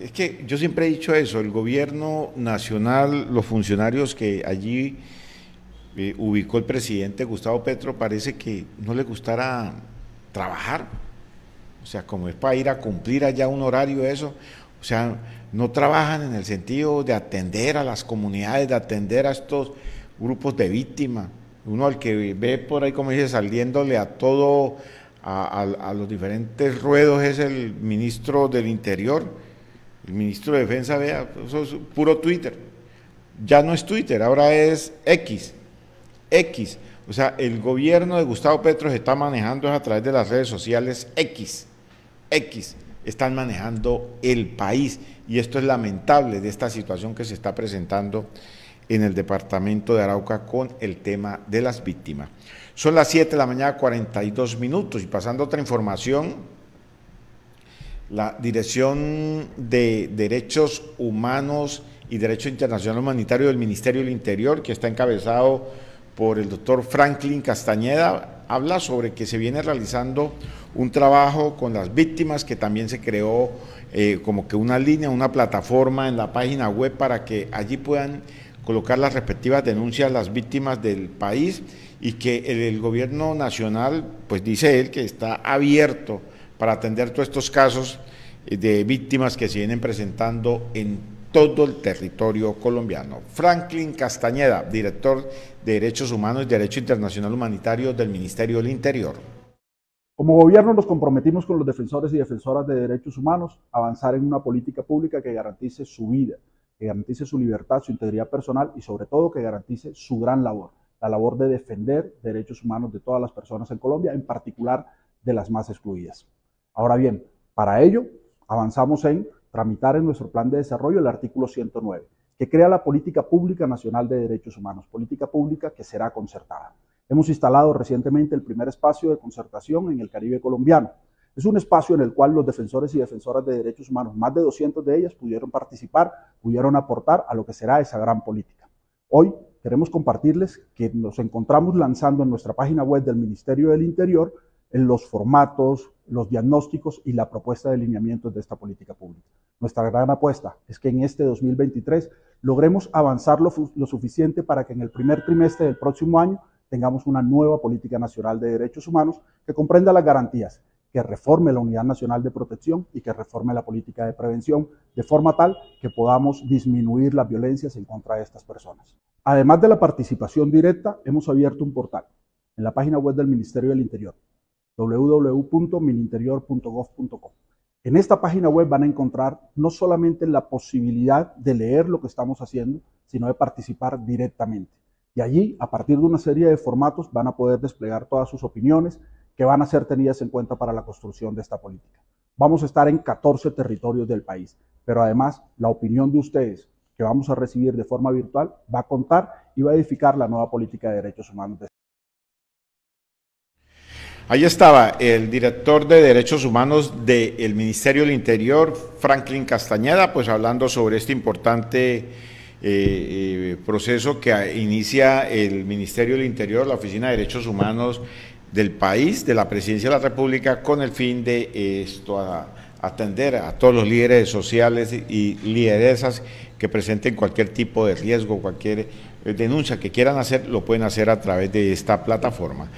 Es que yo siempre he dicho eso, el gobierno nacional, los funcionarios que allí eh, ubicó el presidente Gustavo Petro, parece que no le gustara trabajar. O sea, como es para ir a cumplir allá un horario, eso. O sea, no trabajan en el sentido de atender a las comunidades, de atender a estos grupos de víctimas. Uno al que ve por ahí, como dice, saliéndole a todo, a, los diferentes ruedos, es el ministro del Interior. El ministro de Defensa, vea, eso es puro Twitter. Ya no es Twitter, ahora es X. X. O sea, el gobierno de Gustavo Petro se está manejando a través de las redes sociales X. X. Están manejando el país. Y esto es lamentable de esta situación que se está presentando en el departamento de Arauca con el tema de las víctimas. Son las 7 de la mañana, 42 minutos. Y pasando otra información, la Dirección de Derechos Humanos y Derecho Internacional Humanitario del Ministerio del Interior, que está encabezado por el doctor Franklin Castañeda, habla sobre que se viene realizando un trabajo con las víctimas, que también se creó eh, como que una línea, una plataforma en la página web para que allí puedan colocar las respectivas denuncias a las víctimas del país y que el, gobierno nacional, pues dice él que está abierto para atender todos estos casos de víctimas que se vienen presentando en todo el territorio colombiano. Franklin Castañeda, director de Derechos Humanos y Derecho Internacional Humanitario del Ministerio del Interior. Como gobierno nos comprometimos con los defensores y defensoras de derechos humanos a avanzar en una política pública que garantice su vida, que garantice su libertad, su integridad personal y sobre todo que garantice su gran labor, la labor de defender derechos humanos de todas las personas en Colombia, en particular de las más excluidas. Ahora bien, para ello avanzamos en tramitar en nuestro plan de desarrollo el artículo 109, que crea la Política Pública Nacional de Derechos Humanos, política pública que será concertada. Hemos instalado recientemente el primer espacio de concertación en el Caribe colombiano. Es un espacio en el cual los defensores y defensoras de derechos humanos, más de 200 de ellas, pudieron participar, pudieron aportar a lo que será esa gran política. Hoy queremos compartirles que nos encontramos lanzando en nuestra página web del Ministerio del Interior los formatos, los diagnósticos y la propuesta de lineamientos de esta política pública. Nuestra gran apuesta es que en este 2023 logremos avanzar lo, suficiente para que en el primer trimestre del próximo año tengamos una nueva política nacional de derechos humanos que comprenda las garantías, que reforme la Unidad Nacional de Protección y que reforme la política de prevención de forma tal que podamos disminuir las violencias en contra de estas personas. Además de la participación directa, hemos abierto un portal en la página web del Ministerio del Interior www.mininterior.gov.com. En esta página web van a encontrar no solamente la posibilidad de leer lo que estamos haciendo, sino de participar directamente. Y allí, a partir de una serie de formatos, van a poder desplegar todas sus opiniones que van a ser tenidas en cuenta para la construcción de esta política. Vamos a estar en 14 territorios del país, pero además la opinión de ustedes que vamos a recibir de forma virtual va a contar y va a edificar la nueva política de derechos humanos de Ahí estaba el director de Derechos Humanos del Ministerio del Interior, Franklin Castañeda, pues hablando sobre este importante eh, eh, proceso que inicia el Ministerio del Interior, la Oficina de Derechos Humanos del país, de la Presidencia de la República, con el fin de esto, atender a todos los líderes sociales y lideresas que presenten cualquier tipo de riesgo, cualquier eh, denuncia que quieran hacer, lo pueden hacer a través de esta plataforma.